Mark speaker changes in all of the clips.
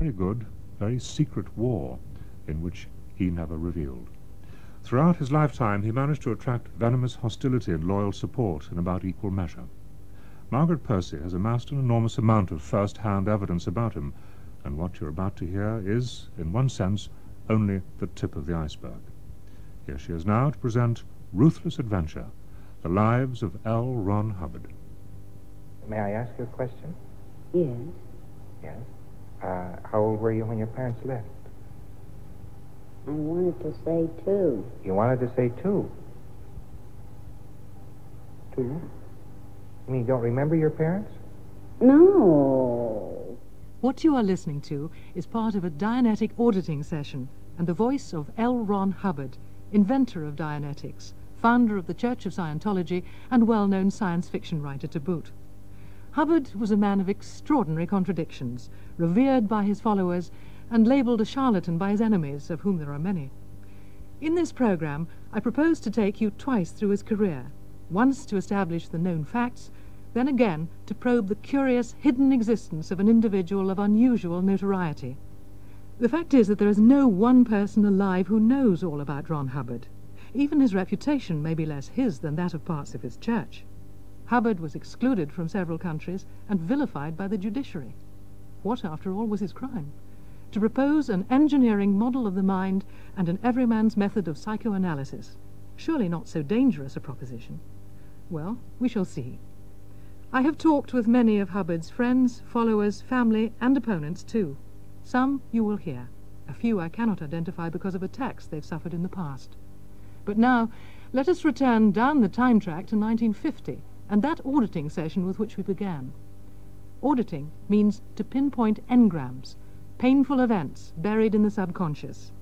Speaker 1: very good, very secret war in which he never revealed. Throughout his lifetime, he managed to attract venomous hostility and loyal support in about equal measure. Margaret Percy has amassed an enormous amount of first-hand evidence about him, and what you're about to hear is, in one sense, only the tip of the iceberg. Here she is now to present Ruthless Adventure, The Lives of L. Ron Hubbard.
Speaker 2: May I ask you a question?
Speaker 3: Yes.
Speaker 2: Yes. Uh, how old were you when your parents left?
Speaker 3: I wanted to say two.
Speaker 2: You wanted to say two. Two? You mean you don't remember your parents?
Speaker 3: No.
Speaker 4: What you are listening to is part of a Dianetic auditing session and the voice of L. Ron Hubbard, inventor of Dianetics, founder of the Church of Scientology, and well-known science fiction writer to boot. Hubbard was a man of extraordinary contradictions, revered by his followers and labelled a charlatan by his enemies, of whom there are many. In this program, I propose to take you twice through his career, once to establish the known facts, then again to probe the curious hidden existence of an individual of unusual notoriety. The fact is that there is no one person alive who knows all about Ron Hubbard. Even his reputation may be less his than that of parts of his church. Hubbard was excluded from several countries and vilified by the judiciary. What, after all, was his crime? To propose an engineering model of the mind and an everyman's method of psychoanalysis. Surely not so dangerous a proposition. Well, we shall see. I have talked with many of Hubbard's friends, followers, family, and opponents, too. Some you will hear. A few I cannot identify because of attacks they've suffered in the past. But now, let us return down the time track to 1950 and that auditing session with which we began. Auditing means to pinpoint engrams, painful events buried in the subconscious.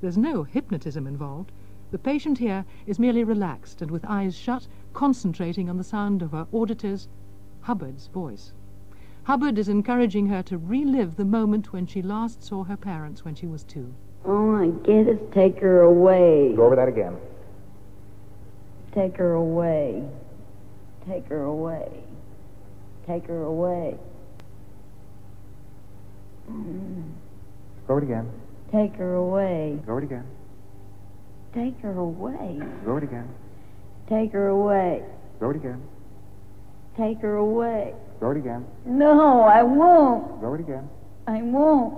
Speaker 4: There's no hypnotism involved. The patient here is merely relaxed and with eyes shut, concentrating on the sound of her auditor's, Hubbard's, voice. Hubbard is encouraging her to relive the moment when she last saw her parents when she was two.
Speaker 3: All I get is take her away.
Speaker 2: Go over that again.
Speaker 3: Take her away. Take her away. Take her away.
Speaker 2: Go it again.
Speaker 3: Take her away.
Speaker 2: Go it again.
Speaker 3: Take her away.
Speaker 2: Go it again.
Speaker 3: Take her away.
Speaker 2: Go it again.
Speaker 3: Take her away.
Speaker 2: Go it again.
Speaker 3: No, I won't.
Speaker 2: Go it again.
Speaker 3: I won't.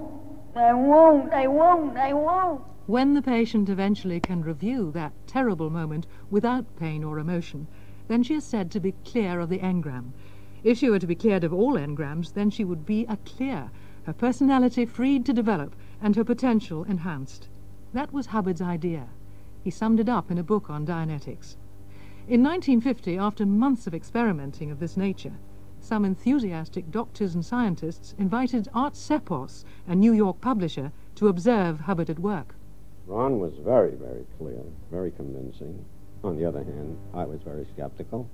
Speaker 3: I won't. I won't. I won't.
Speaker 4: When the patient eventually can review that terrible moment without pain or emotion, then she is said to be clear of the engram. If she were to be cleared of all engrams, then she would be a clear, her personality freed to develop, and her potential enhanced. That was Hubbard's idea. He summed it up in a book on Dianetics. In 1950, after months of experimenting of this nature, some enthusiastic doctors and scientists invited Art Ceppos, a New York publisher, to observe Hubbard at work.
Speaker 5: Ron was very, very clear, very convincing. On the other hand, I was very skeptical,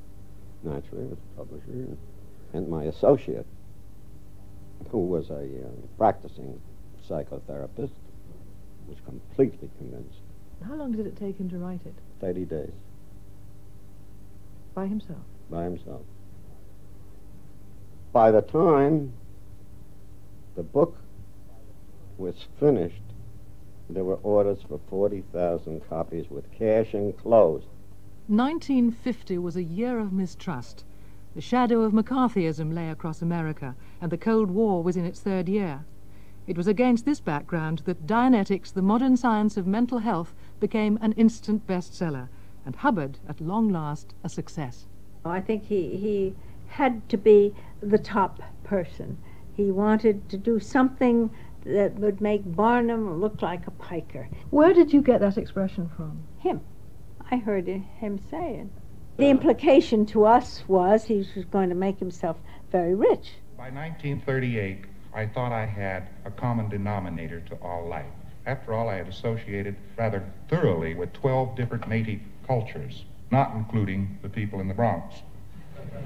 Speaker 5: naturally, as a publisher. And my associate, who was a uh, practicing psychotherapist, was completely convinced.
Speaker 4: How long did it take him to write it?
Speaker 5: 30 days
Speaker 4: By himself?
Speaker 5: by himself. By the time the book was finished, there were orders for 40,000 copies with cash enclosed.
Speaker 4: 1950 was a year of mistrust. The shadow of McCarthyism lay across America, and the Cold War was in its third year. It was against this background that Dianetics, the modern science of mental health, became an instant bestseller, and Hubbard, at long last, a success.
Speaker 6: I think he, he had to be the top person. He wanted to do something that would make Barnum look like a piker.
Speaker 4: Where did you get that expression from?
Speaker 6: Him. I heard him say it. The implication to us was he was going to make himself very rich.
Speaker 7: By 1938, I thought I had a common denominator to all life. After all, I had associated rather thoroughly with 12 different native cultures, not including the people in the Bronx.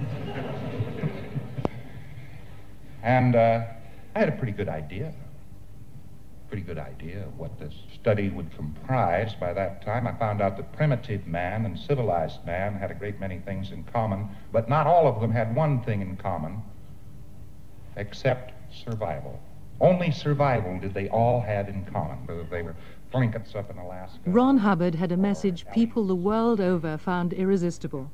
Speaker 7: and uh, I had a pretty good idea, pretty good idea of what this study would comprise. By that time, I found out that primitive man and civilized man had a great many things in common, but not all of them had one thing in common except survival. Only survival did they all have in common, whether they were Thlinkets up in Alaska.
Speaker 4: Ron Hubbard had a message people the world over found irresistible.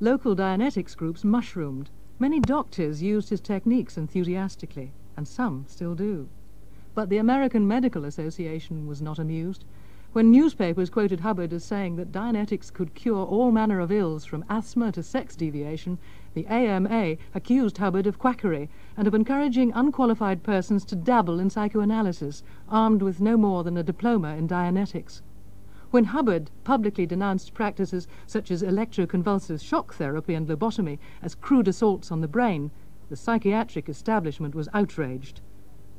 Speaker 4: Local Dianetics groups mushroomed. Many doctors used his techniques enthusiastically, and some still do. But the American Medical Association was not amused. When newspapers quoted Hubbard as saying that Dianetics could cure all manner of ills from asthma to sex deviation, the AMA accused Hubbard of quackery and of encouraging unqualified persons to dabble in psychoanalysis, armed with no more than a diploma in Dianetics. When Hubbard publicly denounced practices such as electroconvulsive shock therapy and lobotomy as crude assaults on the brain, the psychiatric establishment was outraged.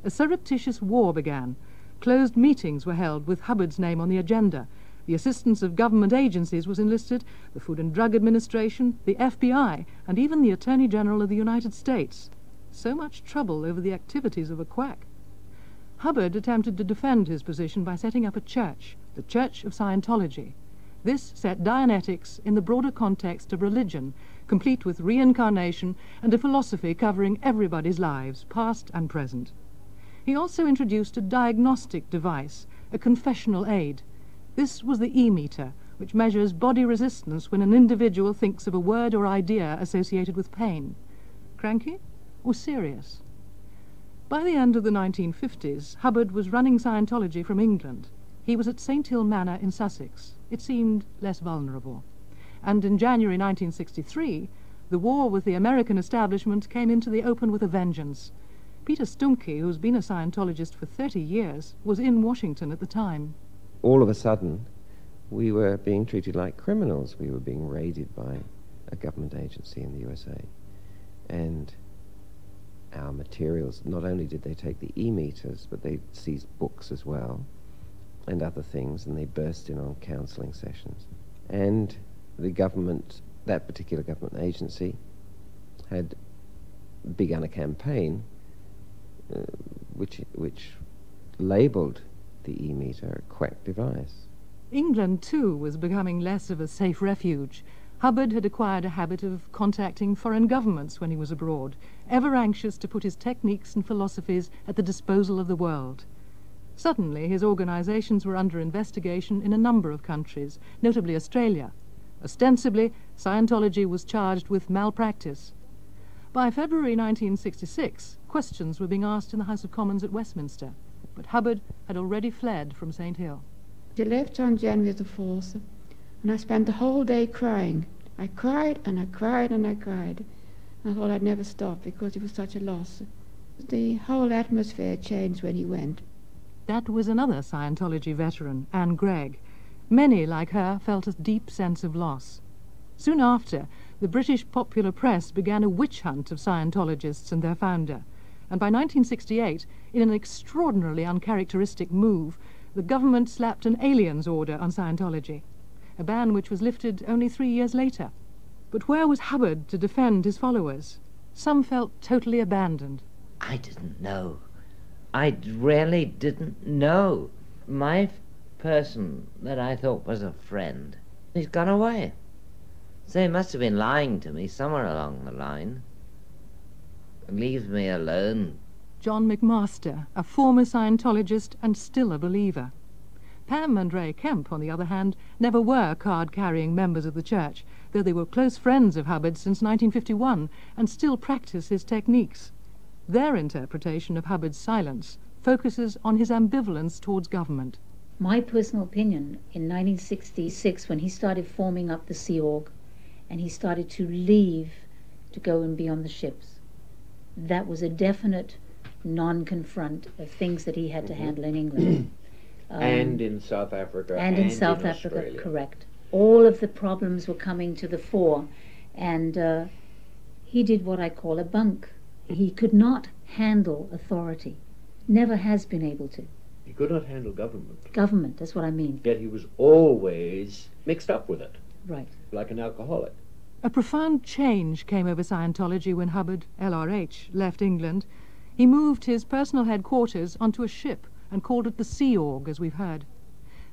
Speaker 4: A surreptitious war began. Closed meetings were held with Hubbard's name on the agenda. The assistance of government agencies was enlisted, the Food and Drug Administration, the FBI, and even the Attorney General of the United States. So much trouble over the activities of a quack. Hubbard attempted to defend his position by setting up a church, the Church of Scientology. This set Dianetics in the broader context of religion, complete with reincarnation and a philosophy covering everybody's lives, past and present. He also introduced a diagnostic device, a confessional aid. This was the E-meter, which measures body resistance when an individual thinks of a word or idea associated with pain. Cranky or serious? By the end of the 1950s, Hubbard was running Scientology from England. He was at St. Hill Manor in Sussex. It seemed less vulnerable. And in January 1963, the war with the American establishment came into the open with a vengeance. Peter Stumke, who's been a Scientologist for 30 years, was in Washington at the time.
Speaker 8: All of a sudden, we were being treated like criminals. We were being raided by a government agency in the USA. And our materials, not only did they take the e-meters, but they seized books as well and other things, and they burst in on counseling sessions. And the government, that particular government agency, had begun a campaign uh, which, which labeled the e-meter a quack device.
Speaker 4: England, too, was becoming less of a safe refuge. Hubbard had acquired a habit of contacting foreign governments when he was abroad, ever anxious to put his techniques and philosophies at the disposal of the world. Suddenly, his organizations were under investigation in a number of countries, notably Australia. Ostensibly, Scientology was charged with malpractice. By February 1966, questions were being asked in the House of Commons at Westminster, but Hubbard had already fled from St. Hill.
Speaker 9: He left on January the 4th, and I spent the whole day crying. I cried and I cried and I cried. I thought I'd never stop because it was such a loss. The whole atmosphere changed when he went.
Speaker 4: That was another Scientology veteran, Anne Gregg. Many, like her, felt a deep sense of loss. Soon after, the British popular press began a witch hunt of Scientologists and their founder and by 1968, in an extraordinarily uncharacteristic move, the government slapped an aliens order on Scientology, a ban which was lifted only three years later. But where was Hubbard to defend his followers? Some felt totally abandoned.
Speaker 10: I didn't know. I really didn't know. My person that I thought was a friend, he's gone away. So he must have been lying to me somewhere along the line. Leave me alone.
Speaker 4: John McMaster, a former Scientologist and still a believer. Pam and Ray Kemp, on the other hand, never were card-carrying members of the church, though they were close friends of Hubbard since 1951 and still practice his techniques. Their interpretation of Hubbard's silence focuses on his ambivalence towards government.
Speaker 11: My personal opinion, in 1966, when he started forming up the Sea Org, and he started to leave to go and be on the ships, that was a definite non-confront of things that he had to mm-hmm. handle in England.
Speaker 8: Um, and in South Africa.
Speaker 11: And,
Speaker 8: and
Speaker 11: in South
Speaker 8: in
Speaker 11: Africa,
Speaker 8: Australia.
Speaker 11: correct. All of the problems were coming to the fore, and uh, he did what I call a bunk. He could not handle authority, never has been able to.
Speaker 8: He could not handle government.
Speaker 11: Government, that's what I mean.
Speaker 8: Yet he was always mixed up with it.
Speaker 11: Right.
Speaker 8: Like an alcoholic.
Speaker 4: A profound change came over Scientology when Hubbard, LRH, left England. He moved his personal headquarters onto a ship and called it the Sea Org, as we've heard.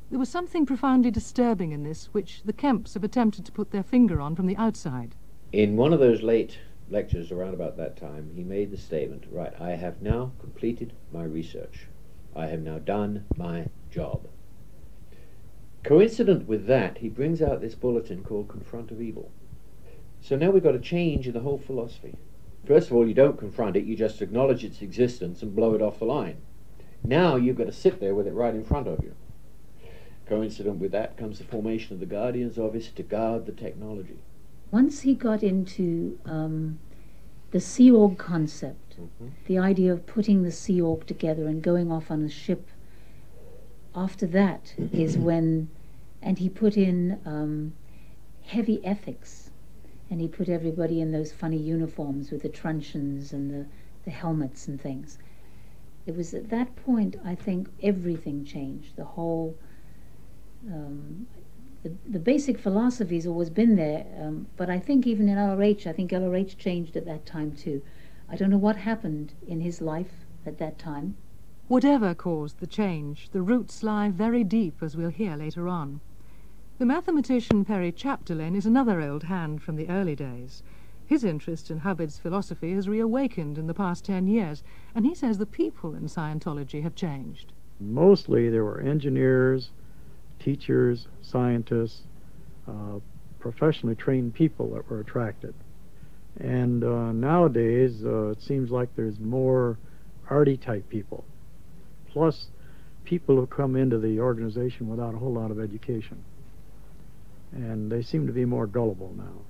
Speaker 4: There was something profoundly disturbing in this, which the Kemps have attempted to put their finger on from the outside.
Speaker 8: In one of those late
Speaker 12: lectures around about that time, he made the statement, right, I have now completed my research. I have now done my job. Coincident with that, he brings out this bulletin called Confront of Evil. So now we've got a change in the whole philosophy. First of all, you don't confront it, you just acknowledge its existence and blow it off the line. Now you've got to sit there with it right in front of you. Coincident with that comes the formation of the Guardians Office to guard the technology.
Speaker 11: Once he got into um, the Sea Org concept,
Speaker 12: Mhm.
Speaker 11: the idea of putting the Sea Org together and going off on a ship, after that is when, and he put in um, heavy ethics, and he put everybody in those funny uniforms with the truncheons and the, the helmets and things. It was at that point, I think, everything changed. The whole, um, the, the basic philosophy has always been there, um, but I think even in LRH, I think LRH changed at that time too. I don't know what happened in his life at that time.
Speaker 4: Whatever caused the change, the roots lie very deep, as we'll hear later on. The mathematician Perry Chapdelaine is another old hand from the early days. His interest in Hubbard's philosophy has reawakened in the past ten years, and he says the people in Scientology have changed.
Speaker 13: Mostly there were engineers, teachers, scientists, uh, professionally trained people that were attracted. And uh, nowadays, uh, it seems like there's more arty type people, plus people who come into the organization without a whole lot of education. And they seem to be more gullible now.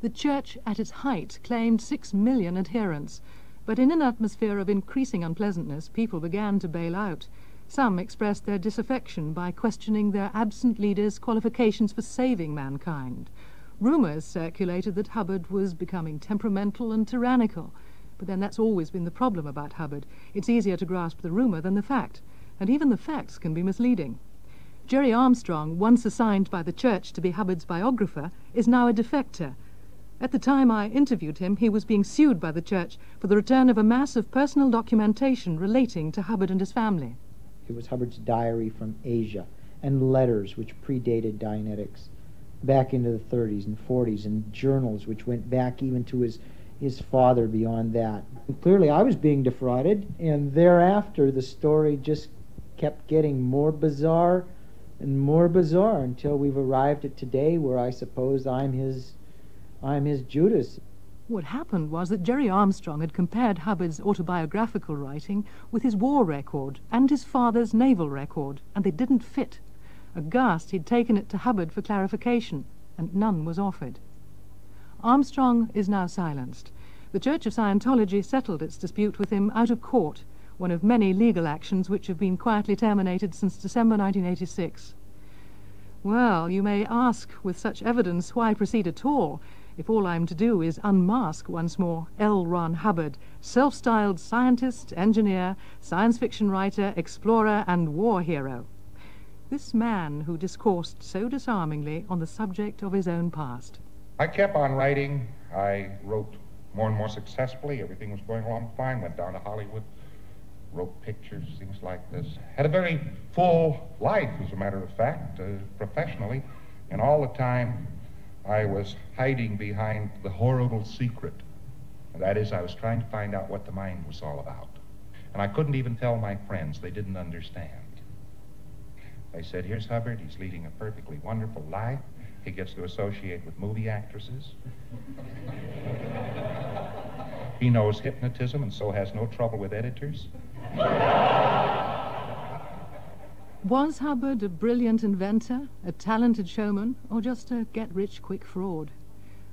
Speaker 4: The church at its height claimed six million adherents, but in an atmosphere of increasing unpleasantness, people began to bail out. Some expressed their disaffection by questioning their absent leader's qualifications for saving mankind. Rumours circulated that Hubbard was becoming temperamental and tyrannical. But then that's always been the problem about Hubbard. It's easier to grasp the rumour than the fact, and even the facts can be misleading. Jerry Armstrong, once assigned by the church to be Hubbard's biographer, is now a defector. At the time I interviewed him, he was being sued by the church for the return of a mass of personal documentation relating to Hubbard and his family.
Speaker 14: It was Hubbard's diary from Asia and letters which predated Dianetics back into the 30s and 40s and journals which went back even to his his father beyond that. Clearly I was being defrauded and thereafter the story just kept getting more bizarre and more bizarre until we've arrived at today where I suppose I'm his I'm his Judas.
Speaker 4: What happened was that Jerry Armstrong had compared Hubbard's autobiographical writing with his war record and his father's naval record, and they didn't fit. Aghast, he'd taken it to Hubbard for clarification, and none was offered. Armstrong is now silenced. The Church of Scientology settled its dispute with him out of court, one of many legal actions which have been quietly terminated since December 1986. Well, you may ask, with such evidence, why proceed at all, if all I'm to do is unmask once more L. Ron Hubbard, self styled scientist, engineer, science fiction writer, explorer, and war hero. This man who discoursed so disarmingly on the subject of his own past.
Speaker 7: I kept on writing. I wrote more and more successfully. Everything was going along fine. Went down to Hollywood, wrote pictures, things like this. Had a very full life, as a matter of fact, uh, professionally. And all the time, I was hiding behind the horrible secret. That is, I was trying to find out what the mind was all about. And I couldn't even tell my friends. They didn't understand. They said, here's Hubbard. He's leading a perfectly wonderful life. He gets to associate with movie actresses. he knows hypnotism and so has no trouble with editors.
Speaker 4: Was Hubbard a brilliant inventor, a talented showman, or just a get rich quick fraud?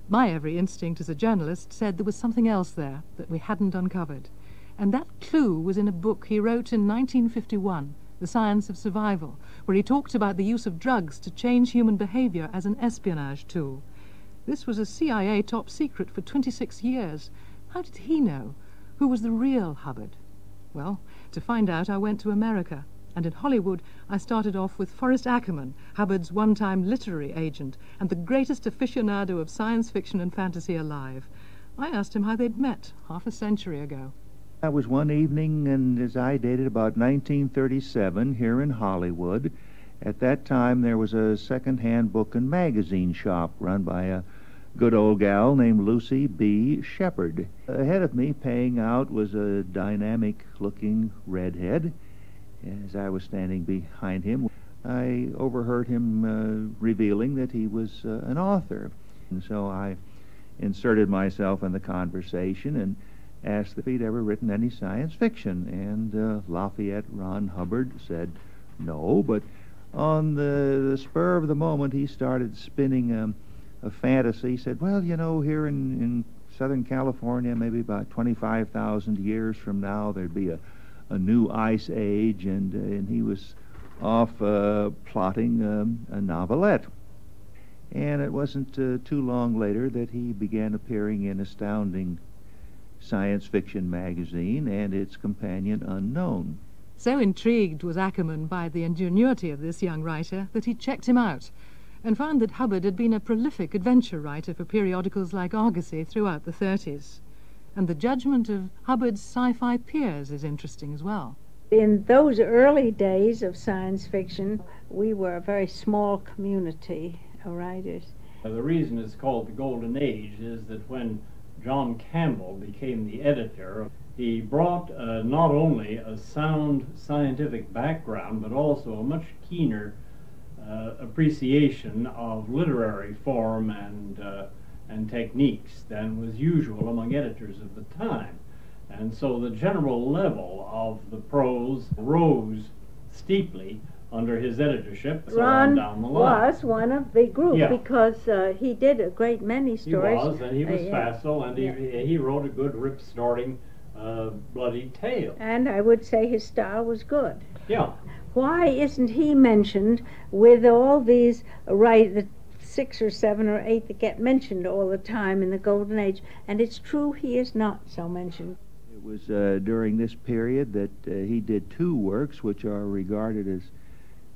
Speaker 4: My every instinct as a journalist said there was something else there that we hadn't uncovered. And that clue was in a book he wrote in 1951, The Science of Survival, where he talked about the use of drugs to change human behavior as an espionage tool. This was a CIA top secret for 26 years. How did he know? Who was the real Hubbard? Well, to find out, I went to America. And in Hollywood, I started off with Forrest Ackerman, Hubbard's one time literary agent and the greatest aficionado of science fiction and fantasy alive. I asked him how they'd met half a century ago.
Speaker 15: That was one evening, and as I dated about 1937 here in Hollywood. At that time, there was a second-hand book and magazine shop run by a good old gal named Lucy B. Shepard. Ahead of me, paying out, was a dynamic looking redhead. As I was standing behind him, I overheard him uh, revealing that he was uh, an author. And so I inserted myself in the conversation and asked if he'd ever written any science fiction. And uh, Lafayette Ron Hubbard said no, but on the, the spur of the moment, he started spinning um, a fantasy. Said, well, you know, here in, in Southern California, maybe about 25,000 years from now, there'd be a, a new ice age, and, uh, and he was off uh, plotting um, a novelette. And it wasn't uh, too long later that he began appearing in Astounding Science Fiction magazine and its companion Unknown.
Speaker 4: So intrigued was Ackerman by the ingenuity of this young writer that he checked him out and found that Hubbard had been a prolific adventure writer for periodicals like Argosy throughout the 30s. And the judgment of Hubbard's sci-fi peers is interesting as well.
Speaker 6: In those early days of science fiction, we were a very small community of writers.
Speaker 16: The reason it's called the Golden Age is that when John Campbell became the editor, he brought uh, not only a sound scientific background, but also a much keener appreciation of literary form and, uh, and techniques than was usual among editors of the time. And so the general level of the prose rose steeply under his editorship
Speaker 6: Ron
Speaker 16: down the line.
Speaker 6: was one of the group
Speaker 16: Yeah.
Speaker 6: because uh, he did a great many stories.
Speaker 16: He was, and he was
Speaker 6: Uh, yeah.
Speaker 16: facile, and
Speaker 6: Yeah.
Speaker 16: he, he wrote a good rip-snorting, uh, bloody tale.
Speaker 6: And I would say his style was good.
Speaker 16: Yeah.
Speaker 6: Why isn't he mentioned with all these right the six or seven or eight that get mentioned all the time in the golden age? And it's true he is not so mentioned.
Speaker 15: It was uh, during this period that uh, he did two works which are regarded as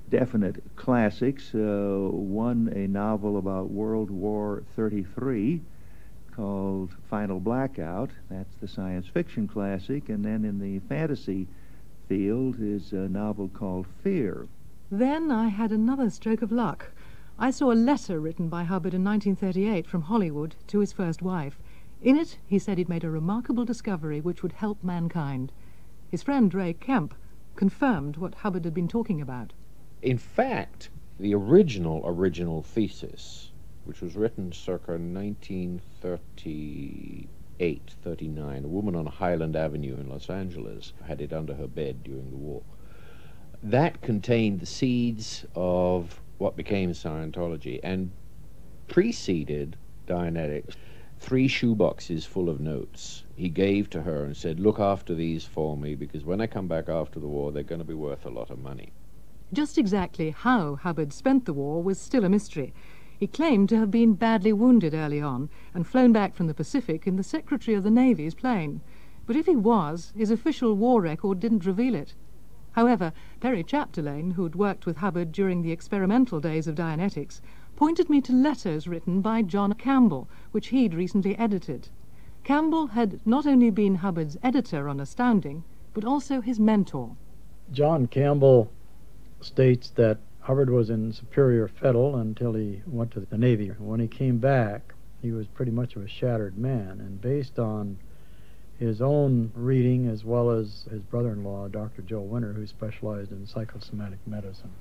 Speaker 15: definite classics. Uh, one, a novel about World War 33 called Final Blackout. That's the science fiction classic. And then in the fantasy field is a novel called Fear.
Speaker 4: Then I had another stroke of luck. I saw a letter written by Hubbard in 1938 from Hollywood to his first wife. In it, he said he'd made a remarkable discovery which would help mankind. His friend Ray Kemp confirmed what Hubbard had been talking about.
Speaker 5: In fact, the original, original thesis, which was written circa 1938, 39, a woman on Highland Avenue in Los Angeles had it under her bed during the war. That contained the seeds of what became Scientology and preceded Dianetics. Three shoeboxes full of notes he gave to her and said, Look after these for me because when I come back after the war, they're going to be worth a lot of money.
Speaker 4: Just exactly how Hubbard spent the war was still a mystery. He claimed to have been badly wounded early on and flown back from the Pacific in the Secretary of the Navy's plane. But if he was, his official war record didn't reveal it. However, Perry Chapdelaine, who'd worked with Hubbard during the experimental days of Dianetics, pointed me to letters written by John Campbell, which he'd recently edited. Campbell had not only been Hubbard's editor on Astounding, but also his mentor.
Speaker 13: John Campbell states that Hubbard was in Superior Fettle until he went to the Navy. When he came back, he was pretty much of a shattered man, and based on his own reading as well as his brother-in-law, Dr. Joe Winter, who specialized in psychosomatic medicine,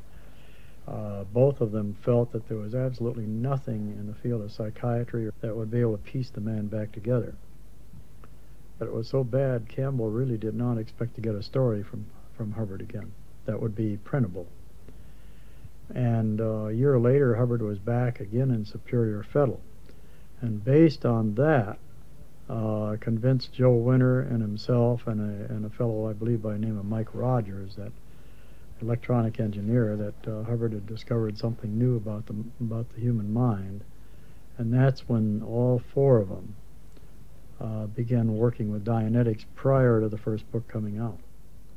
Speaker 13: uh, both of them felt that there was absolutely nothing in the field of psychiatry that would be able to piece the man back together. But it was so bad, Campbell really did not expect to get a story from, from Hubbard again that would be printable. And uh, a year later, Hubbard was back again in Superior Fettle. And based on that, uh, convinced Joe Winter and himself and a, and a fellow, I believe, by the name of Mike Rogers, that electronic engineer, that uh, Hubbard had discovered something new about the, about the human mind. And that's when all four of them uh, began working with Dianetics prior to the first book coming out.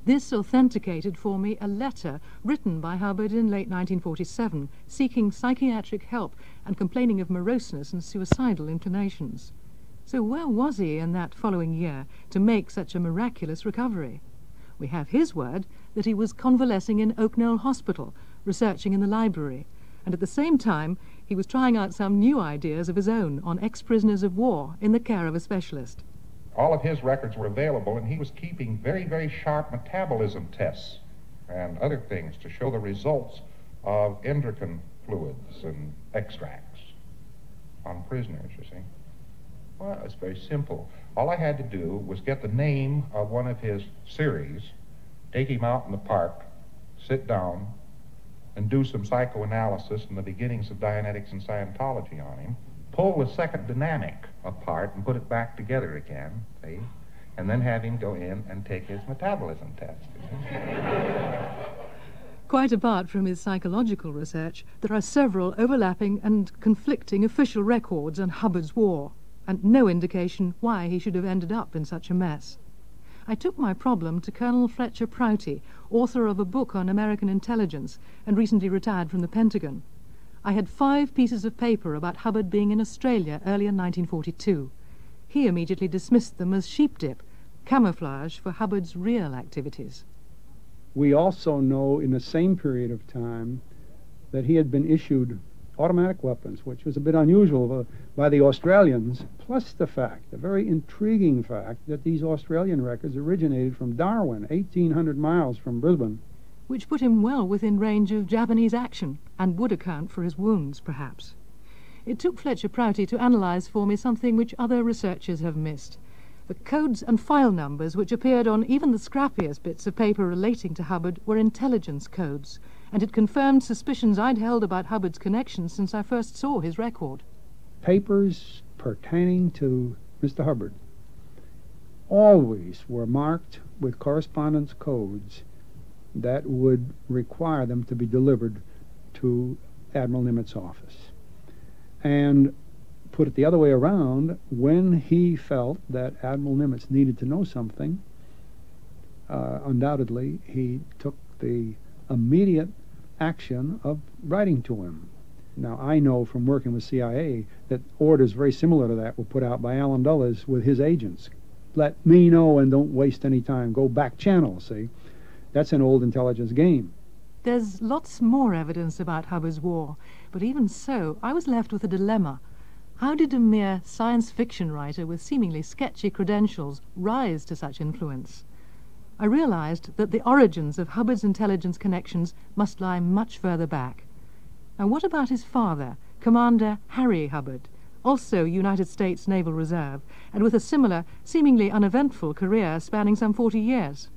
Speaker 4: This authenticated for me a letter written by Hubbard in late 1947, seeking psychiatric help and complaining of moroseness and suicidal inclinations. So where was he in that following year to make such a miraculous recovery? We have his word that he was convalescing in Oak Knoll Hospital, researching in the library, and at the same time He was trying out some new ideas of his own on ex-prisoners of war in the care of a specialist.
Speaker 7: All of his records were available, and he was keeping very, very sharp metabolism tests and other things to show the results of endocrine fluids and extracts on prisoners, you see. Well, it's very simple. All I had to do was get the name of one of his series, take him out in the park, sit down, and do some psychoanalysis and the beginnings of Dianetics and Scientology on him, pull the second dynamic apart and put it back together again, see? And then have him go in and take his metabolism test.
Speaker 4: Quite apart from his psychological research, there are several overlapping and conflicting official records on Hubbard's war, and no indication why he should have ended up in such a mess. I took my problem to Colonel Fletcher Prouty, author of a book on American intelligence and recently retired from the Pentagon. I had five pieces of paper about Hubbard being in Australia early in 1942. He immediately dismissed them as sheep dip, camouflage for Hubbard's real activities.
Speaker 17: We also know in the same period of time that he had been issued automatic weapons, which was a bit unusual by the Australians, plus the fact, the very intriguing fact, that these Australian records originated from Darwin, 1,800 miles from Brisbane.
Speaker 4: Which put him well within range of Japanese action, and would account for his wounds, perhaps. It took Fletcher Prouty to analyse for me something which other researchers have missed. The codes and file numbers which appeared on even the scrappiest bits of paper relating to Hubbard were intelligence codes, and it confirmed suspicions I'd held about Hubbard's connections since I first saw his record.
Speaker 17: Papers pertaining to Mr. Hubbard always were marked with correspondence codes that would require them to be delivered to Admiral Nimitz' office. And put it the other way around, when he felt that Admiral Nimitz needed to know something, uh, undoubtedly he took the immediate action of writing to him. Now, I know from working with CIA that orders very similar to that were put out by Allen Dulles with his agents. Let me know and don't waste any time. Go back channel, see? That's an old intelligence game.
Speaker 4: There's lots more evidence about Hubbard's war, but even so, I was left with a dilemma. How did a mere science fiction writer with seemingly sketchy credentials rise to such influence? I realized that the origins of Hubbard's intelligence connections must lie much further back. And what about his father, Commander Harry Hubbard, also United States Naval Reserve, and with a similar, seemingly uneventful career spanning some 40 years?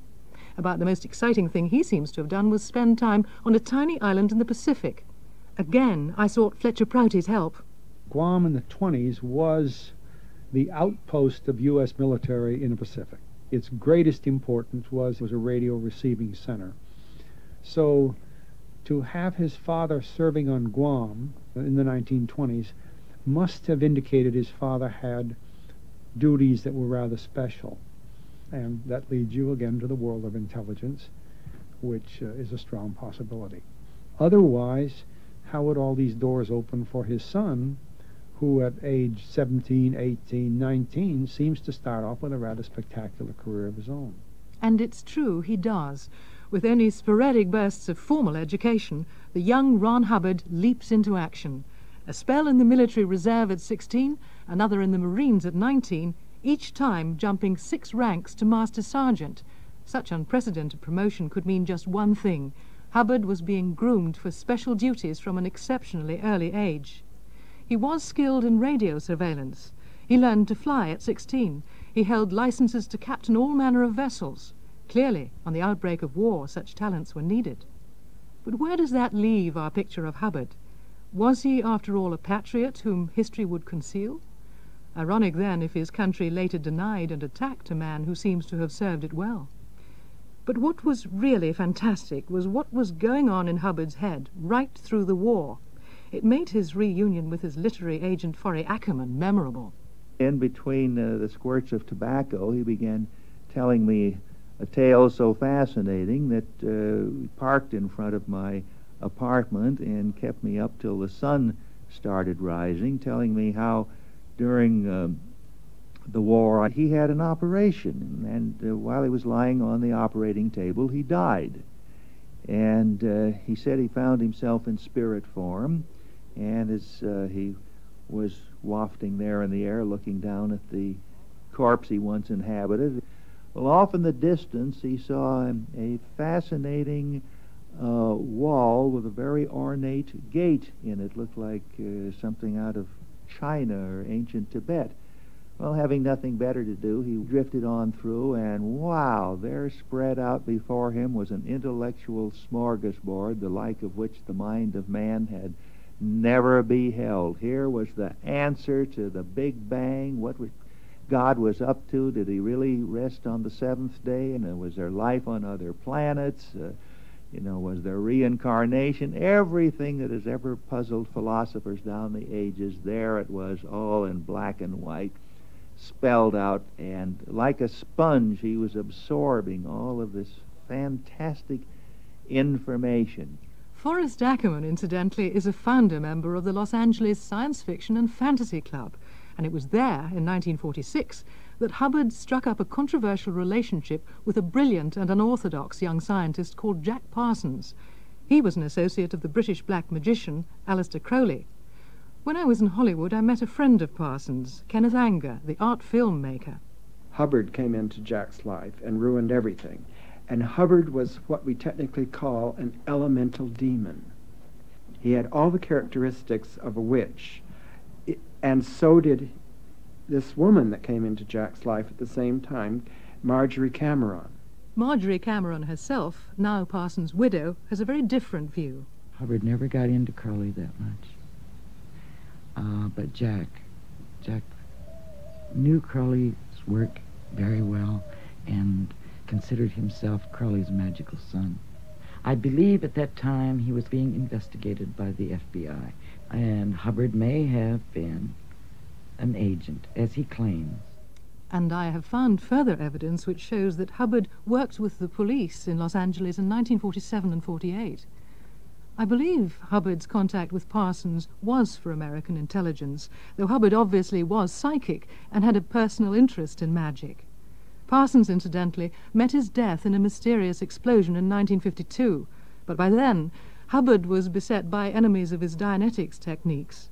Speaker 4: About the most exciting thing he seems to have done was spend time on a tiny island in the Pacific. Again, I sought Fletcher Prouty's help.
Speaker 17: Guam in the 20s was the outpost of U.S. military in the Pacific. Its greatest importance was was a radio receiving center. So to have his father serving on Guam in the 1920s must have indicated his father had duties that were rather special. And that leads you again to the world of intelligence, which uh, is a strong possibility. Otherwise, how would all these doors open for his son, who at age 17, 18, 19 seems to start off with a rather spectacular career of his own?
Speaker 4: And it's true, he does. With only sporadic bursts of formal education, the young Ron Hubbard leaps into action. A spell in the military reserve at 16, another in the Marines at 19, each time jumping six ranks to Master Sergeant. Such unprecedented promotion could mean just one thing. Hubbard was being groomed for special duties from an exceptionally early age. He was skilled in radio surveillance. He learned to fly at 16. He held licenses to captain all manner of vessels. Clearly, on the outbreak of war, such talents were needed. But where does that leave our picture of Hubbard? Was he, after all, a patriot whom history would conceal? Ironic, then, if his country later denied and attacked a man who seems to have served it well. But what was really fantastic was what was going on in Hubbard's head right through the war. It made his reunion with his literary agent Forry Ackerman memorable.
Speaker 15: In between uh, the squirts of tobacco, he began telling me a tale so fascinating that uh, parked in front of my apartment and kept me up till the sun started rising, telling me how during um, the war he had an operation, and uh, while he was lying on the operating table, he died. And uh, he said he found himself in spirit form, And as uh, he was wafting there in the air, looking down at the corpse he once inhabited, well, off in the distance, he saw a fascinating uh, wall with a very ornate gate in it. Looked like uh, something out of China or ancient Tibet. Well, having nothing better to do, he drifted on through, and wow, there spread out before him was an intellectual smorgasbord, the like of which the mind of man had never beheld. Here was the answer to the Big Bang, what was God was up to. Did he really rest on the seventh day? And was there life on other planets? Uh, you know, was there reincarnation? Everything that has ever puzzled philosophers down the ages, there it was, all in black and white spelled out, and like a sponge, he was absorbing all of this fantastic information.
Speaker 4: Forrest Ackerman, incidentally, is a founder member of the Los Angeles Science Fiction and Fantasy Club, and it was there, in 1946, that Hubbard struck up a controversial relationship with a brilliant and unorthodox young scientist called Jack Parsons. He was an associate of the British black magician, Aleister Crowley. When I was in Hollywood, I met a friend of Parsons, Kenneth Anger, the art film maker.
Speaker 18: Hubbard came into Jack's life and ruined everything. And Hubbard was what we technically call an elemental demon. He had all the characteristics of a witch. And so did this woman that came into Jack's life at the same time, Marjorie Cameron.
Speaker 4: Marjorie Cameron herself, now Parsons' widow, has a very different view.
Speaker 19: Hubbard never got into Crowley that much. Uh, but Jack, Jack knew Crowley's work very well and considered himself Crowley's magical son. I believe at that time he was being investigated by the FBI, and Hubbard may have been an agent, as he claims.
Speaker 4: And I have found further evidence which shows that Hubbard worked with the police in Los Angeles in 1947 and 48. I believe Hubbard's contact with Parsons was for American intelligence, though Hubbard obviously was psychic and had a personal interest in magic. Parsons, incidentally, met his death in a mysterious explosion in 1952, but by then Hubbard was beset by enemies of his Dianetics techniques.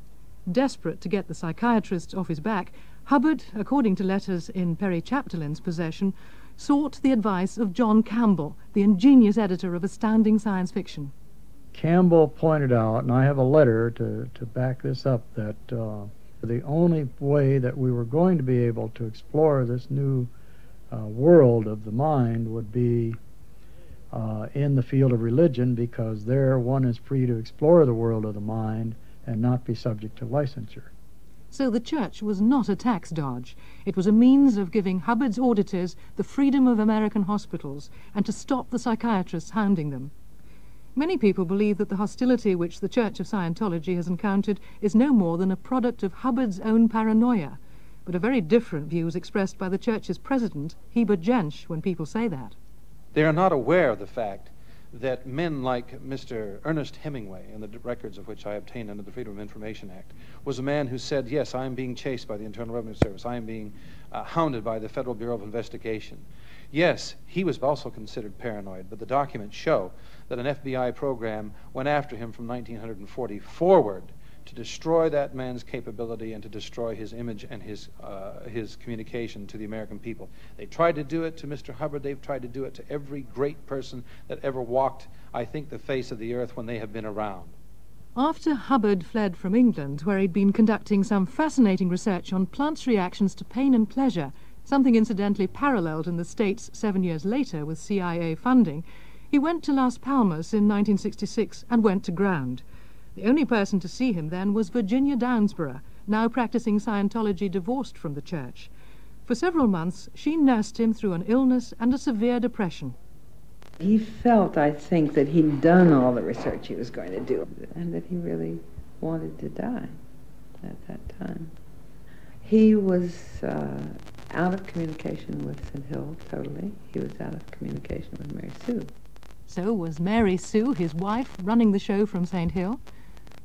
Speaker 4: Desperate to get the psychiatrists off his back, Hubbard, according to letters in Perry Chapdelaine's possession, sought the advice of John Campbell, the ingenious editor of astounding science fiction.
Speaker 13: Campbell pointed out, and I have a letter to, to back this up, that uh, the only way that we were going to be able to explore this new uh, world of the mind would be uh, in the field of religion because there one is free to explore the world of the mind and not be subject to licensure.
Speaker 4: So the church was not a tax dodge. It was a means of giving Hubbard's auditors the freedom of American hospitals and to stop the psychiatrists hounding them. Many people believe that the hostility which the Church of Scientology has encountered is no more than a product of Hubbard's own paranoia, but a very different view is expressed by the Church's president, Heber Jentzsch, when people say that.
Speaker 20: They are not aware of the fact that men like Mr. Ernest Hemingway, in the records of which I obtained under the Freedom of Information Act, was a man who said, Yes, I am being chased by the Internal Revenue Service. I am being uh, hounded by the Federal Bureau of Investigation. Yes, he was also considered paranoid, but the documents show that an FBI program went after him from 1940 forward to destroy that man's capability and to destroy his image and his, uh, his communication to the American people. They tried to do it to Mr. Hubbard. They've tried to do it to every great person that ever walked, I think, the face of the earth when they have been around.
Speaker 4: After Hubbard fled from England, where he'd been conducting some fascinating research on plants' reactions to pain and pleasure, something incidentally paralleled in the States seven years later with CIA funding, he went to Las Palmas in 1966 and went to ground. The only person to see him then was Virginia Downsborough, now practicing Scientology divorced from the church. For several months, she nursed him through an illness and a severe depression.
Speaker 21: He felt, I think, that he'd done all the research he was going to do and that he really wanted to die at that time. He was uh, out of communication with St. Hill totally. He was out of communication with Mary Sue.
Speaker 4: So was Mary Sue, his wife, running the show from St. Hill.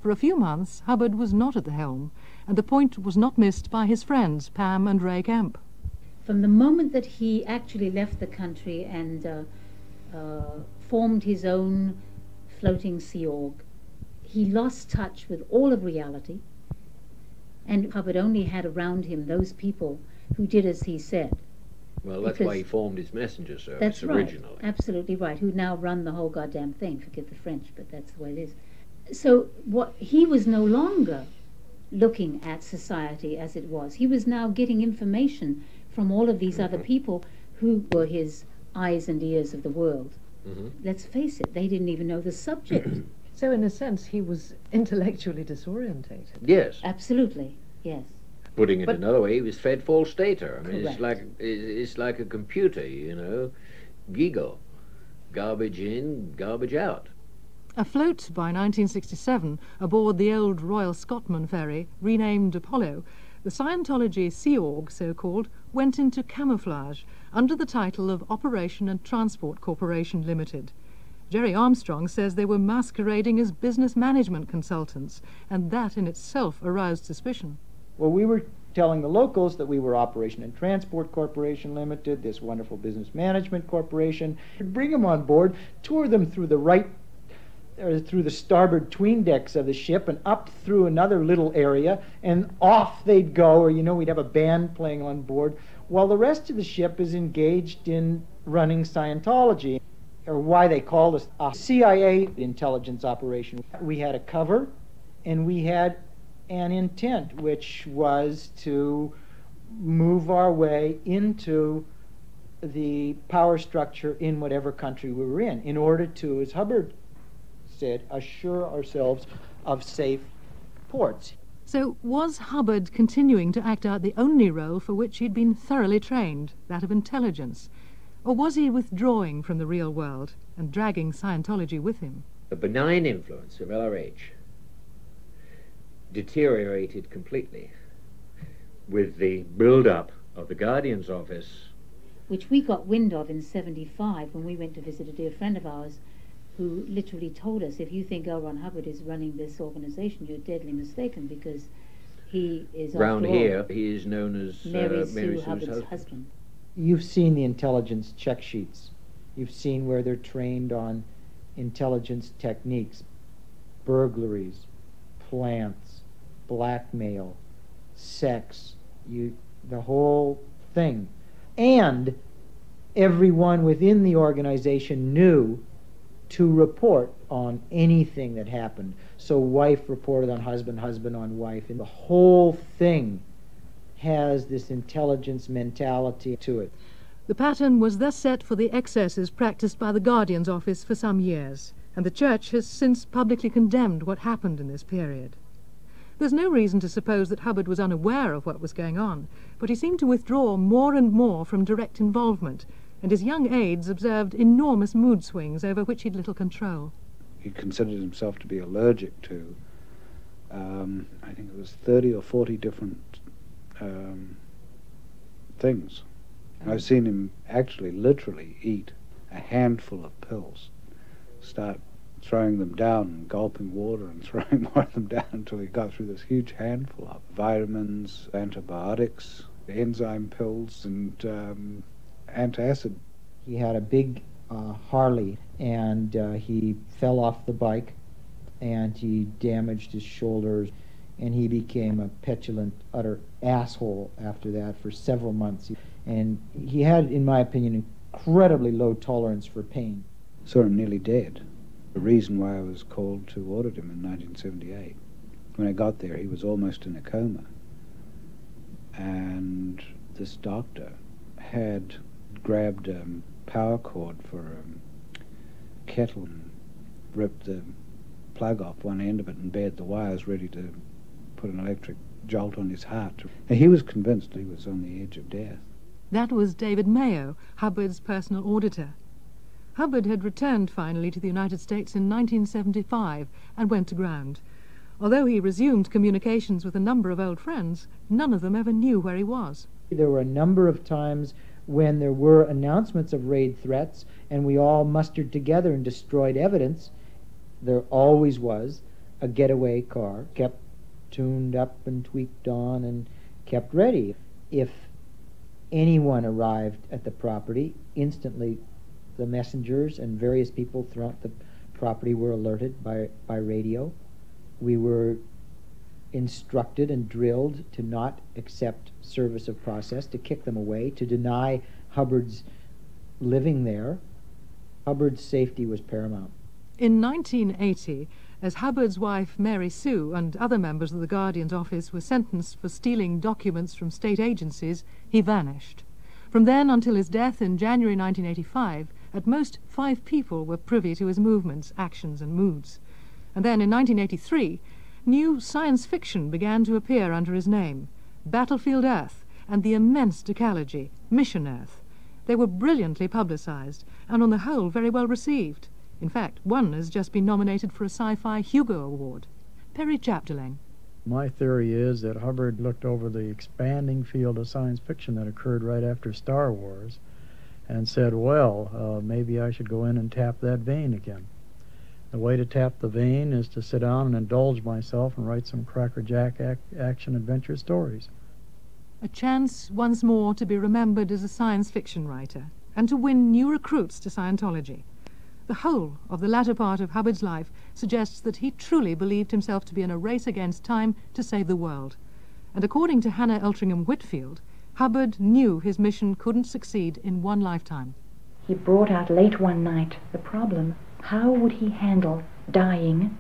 Speaker 4: For a few months, Hubbard was not at the helm, and the point was not missed by his friends, Pam and Ray Kemp.
Speaker 11: From the moment that he actually left the country and uh, uh, formed his own floating Sea Org, he lost touch with all of reality, and Hubbard only had around him those people who did as he said.
Speaker 12: Well, that's
Speaker 11: Because-
Speaker 12: why he formed his messenger service
Speaker 11: That's right.
Speaker 12: originally.
Speaker 11: Absolutely right. Who now run the whole goddamn thing. Forgive the French, but that's the way it is. So what he was no longer looking at society as it was. He was now getting information from all of these other people who were his eyes and ears of the world.
Speaker 12: Mhm.
Speaker 11: Let's face it, they didn't even know the subject.
Speaker 4: So, in a sense, he was intellectually disorientated.
Speaker 12: Yes.
Speaker 11: Absolutely, yes.
Speaker 12: Putting it
Speaker 4: But-
Speaker 12: another way, he was fed false data. I mean, it's like it's it's like a computer, you know, gigo, garbage in, garbage out.
Speaker 4: Afloat by 1967 aboard the old Royal Scotsman ferry, renamed Apollo, the Scientology Sea Org, so called, went into camouflage under the title of Operation and Transport Corporation Limited. Gerry Armstrong says they were masquerading as business management consultants, and that in itself aroused suspicion.
Speaker 14: Well, we were telling the locals that we were Operation and Transport Corporation Limited, this wonderful business management corporation. Bring them on board, tour them through the right, or through the starboard tween decks of the ship, and up through another little area, and off they'd go. Or you know, we'd have a band playing on board, while the rest of the ship is engaged in running Scientology, or why they called us a CIA intelligence operation. We had a cover, and we had an intent, which was to move our way into the power structure in whatever country we were in, in order to, as Hubbard said, assure ourselves of safe ports.
Speaker 4: So, was Hubbard continuing to act out the only role for which he'd been thoroughly trained, that of intelligence? Or was he withdrawing from the real world and dragging Scientology with him?
Speaker 12: The benign influence of LRH deteriorated completely with the build-up of the Guardian's office.
Speaker 11: which we got wind of in 75 when we went to visit a dear friend of ours who literally told us if you think L. Ron Hubbard is running this organization, you're deadly mistaken because he is
Speaker 12: Round
Speaker 11: after all,
Speaker 12: here, he is known as
Speaker 11: Mary
Speaker 12: uh,
Speaker 11: Sue
Speaker 12: Mary Sue's
Speaker 11: Hubbard's
Speaker 12: husband.
Speaker 11: husband.
Speaker 14: You've seen the intelligence check sheets. You've seen where they're trained on intelligence techniques, burglaries, plants, blackmail, sex, you the whole thing. And everyone within the organization knew to report on anything that happened. So wife reported on husband, husband on wife, and the whole thing has this intelligence mentality to it.
Speaker 4: The pattern was thus set for the excesses practiced by the Guardian's office for some years, and the Church has since publicly condemned what happened in this period. There's no reason to suppose that Hubbard was unaware of what was going on, but he seemed to withdraw more and more from direct involvement, and his young aides observed enormous mood swings over which he'd little control.
Speaker 17: He considered himself to be allergic to, um, I think it was 30 or 40 different um, things. I've seen him actually literally eat a handful of pills, start throwing them down and gulping water and throwing more of them down until he got through this huge handful of vitamins, antibiotics, enzyme pills, and um, antacid.
Speaker 14: He had a big uh, Harley, and uh, he fell off the bike, and he damaged his shoulders, and he became a petulant, utter asshole after that for several months. And he had, in my opinion, incredibly low tolerance for pain.
Speaker 17: Saw him nearly dead. The reason why I was called to audit him in 1978. When I got there, he was almost in a coma. And this doctor had grabbed a um, power cord for a kettle and ripped the plug off one end of it and bared the wires ready to put an electric jolt on his heart. And he was convinced he was on the edge of death.
Speaker 4: That was David Mayo, Hubbard's personal auditor. Hubbard had returned finally to the United States in 1975 and went aground. Although he resumed communications with a number of old friends, none of them ever knew where he was.
Speaker 14: There were a number of times when there were announcements of raid threats, and we all mustered together and destroyed evidence. There always was a getaway car, kept tuned up and tweaked on and kept ready. If anyone arrived at the property, instantly the messengers and various people throughout the property were alerted by, by radio. we were instructed and drilled to not accept service of process, to kick them away, to deny Hubbard's living there. Hubbard's safety was paramount.
Speaker 4: In 1980, as Hubbard's wife Mary Sue and other members of the Guardian's office were sentenced for stealing documents from state agencies, he vanished. From then until his death in January 1985, at most five people were privy to his movements, actions, and moods. And then in 1983, new science fiction began to appear under his name Battlefield Earth and the immense decalogy, Mission Earth. They were brilliantly publicized and on the whole very well received. In fact, one has just been nominated for a sci-fi Hugo Award. Perry Chapdelaine.
Speaker 13: My theory is that Hubbard looked over the expanding field of science fiction that occurred right after Star Wars and said, well, uh, maybe I should go in and tap that vein again. The way to tap the vein is to sit down and indulge myself and write some crackerjack ac action adventure stories.
Speaker 4: A chance once more to be remembered as a science fiction writer and to win new recruits to Scientology. The whole of the latter part of Hubbard's life suggests that he truly believed himself to be in a race against time to save the world. And according to Hana Eltringham Whitfield, Hubbard knew his mission couldn't succeed in one lifetime.
Speaker 22: He brought out late one night the problem how would he handle dying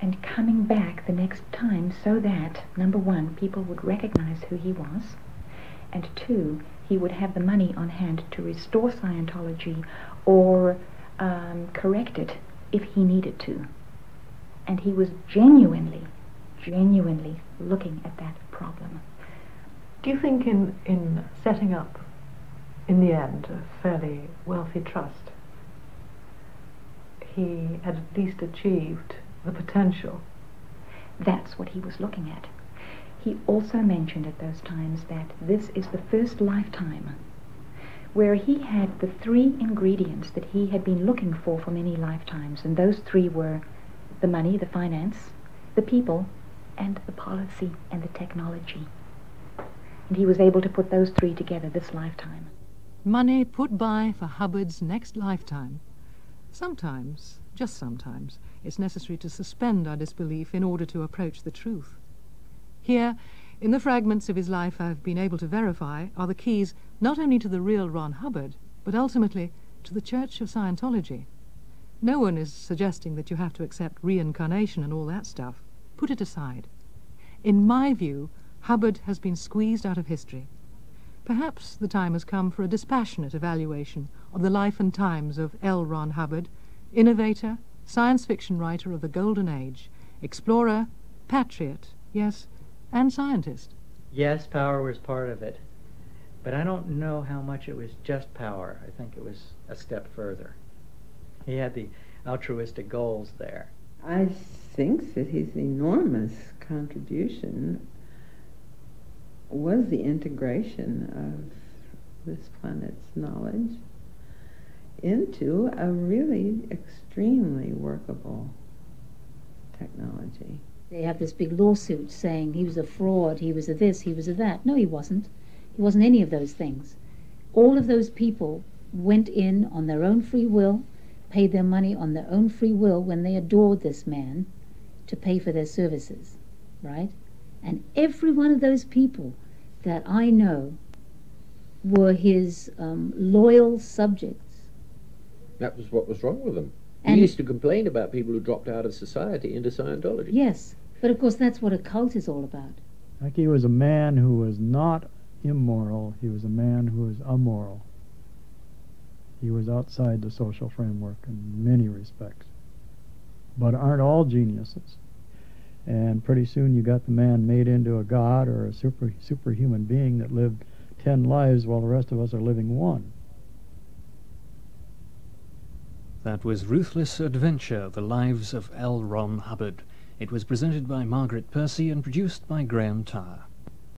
Speaker 22: and coming back the next time so that, number one, people would recognize who he was, and two, he would have the money on hand to restore Scientology or um, correct it if he needed to. And he was genuinely, genuinely looking at that problem.
Speaker 23: Do you think in, in setting up, in the end, a fairly wealthy trust, he had at least achieved the potential.
Speaker 22: That's what he was looking at. He also mentioned at those times that this is the first lifetime where he had the three ingredients that he had been looking for for many lifetimes, and those three were the money, the finance, the people, and the policy and the technology. And he was able to put those three together this lifetime.
Speaker 4: Money put by for Hubbard's next lifetime. Sometimes, just sometimes, it's necessary to suspend our disbelief in order to approach the truth. Here, in the fragments of his life I've been able to verify, are the keys not only to the real Ron Hubbard, but ultimately to the Church of Scientology. No one is suggesting that you have to accept reincarnation and all that stuff. Put it aside. In my view, Hubbard has been squeezed out of history. Perhaps the time has come for a dispassionate evaluation of the life and times of L. Ron Hubbard, innovator, science fiction writer of the Golden Age, explorer, patriot, yes, and scientist.
Speaker 24: Yes, power was part of it. But I don't know how much it was just power. I think it was a step further. He had the altruistic goals there.
Speaker 21: I think that his enormous contribution was the integration of this planet's knowledge into a really extremely workable technology.
Speaker 11: They have this big lawsuit saying he was a fraud, he was a this, he was a that. No, he wasn't. He wasn't any of those things. All of those people went in on their own free will, paid their money on their own free will when they adored this man to pay for their services, right? And every one of those people that I know were his um, loyal subjects.
Speaker 12: That was what was wrong with them.
Speaker 11: And-
Speaker 12: he used to complain about people who dropped out of society into Scientology.
Speaker 11: Yes, but of course that's what a cult is all about.
Speaker 13: Like he was a man who was not immoral, he was a man who was amoral. He was outside the social framework in many respects. But aren't all geniuses? And pretty soon you got the man made into a god or a super superhuman being that lived ten lives while the rest of us are living one.
Speaker 25: That was Ruthless Adventure The Lives of L. Ron Hubbard. It was presented by Margaret Percy and produced by Graham Tyre.